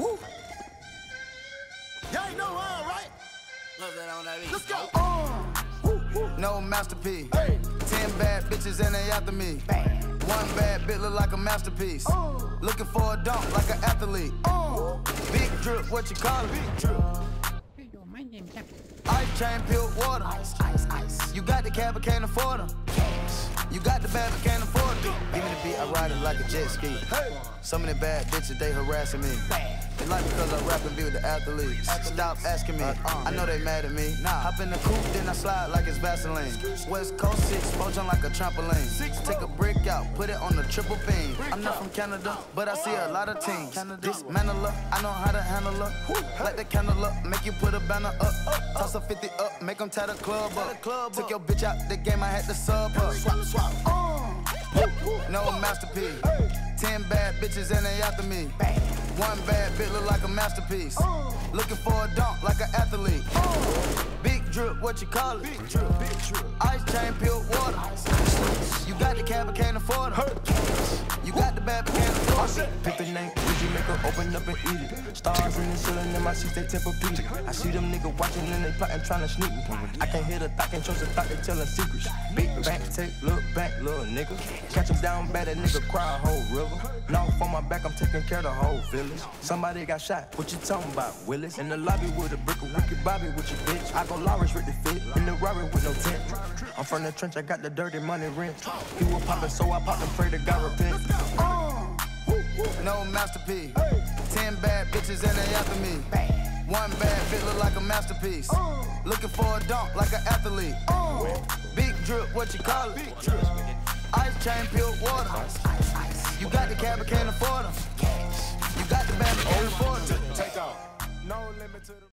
Woo. Y'all know how, right? Let's go. Uh, no masterpiece. Hey. Ten bad bitches and they after me. Bang. One bad bitch look like a masterpiece. Uh. Looking for a dunk like an athlete. Uh. Big drip, what you call it? Big drip. Yo, my name's Ice chain, pure water. Ice, ice, ice. You got the cab, but can't afford them. Cash. You got the bad, but can't afford I ride it like a jet ski. Some of the bad bitches, they harassing me. They like because I rap and be with the athletes. Stop asking me, I know they mad at me. Hop in the coupe, then I slide like it's Vaseline. West Coast 6, poaching like a trampoline. Take a brick out, put it on the triple beam. I'm not from Canada, but I see a lot of teams. Dismantle her, I know how to handle her. Light the candle up, make you put a banner up. Toss a 50 up, make them tie the club up. Took your bitch out the game, I had to sub up. Swap, swap. Uh. No masterpiece. Ten bad bitches and they after me. One bad bitch look like a masterpiece. Looking for a dunk like an athlete. Big drip, what you call it? Big drip, big drip. Ice chain, pure water. You got the cab, but can't afford it. You got the bad, but can't. Pick the name, you make her open up and eat it? Stars in the ceiling in my seats, they Tempur-Pedic. I see them niggas watching and they plotting, trying to sneak me. I can't hear the thought, can't trust the thought, they telling secrets. Big bank, take, look back, little nigga. Catch him down bad, that nigga cry a whole river. Now on my back, I'm taking care of the whole village. Somebody got shot, what you talking about, Willis? In the lobby with a brick of wicked Bobby with your bitch. I go Lawrence with the fit, in the Rari with no tent. I'm from the trench, I got the dirty money rent. He was poppin', so I popped and pray to God repent. No masterpiece. Ten bad bitches and they after me. One bad bitch look like a masterpiece. Looking for a dunk like an athlete. Big drip, what you call it? Big drip. Ice chain, pure water. Ice, ice, ice. You got the cab, but can't afford them. Cash. You got the bad, but can't afford them. Take off. No limit to the.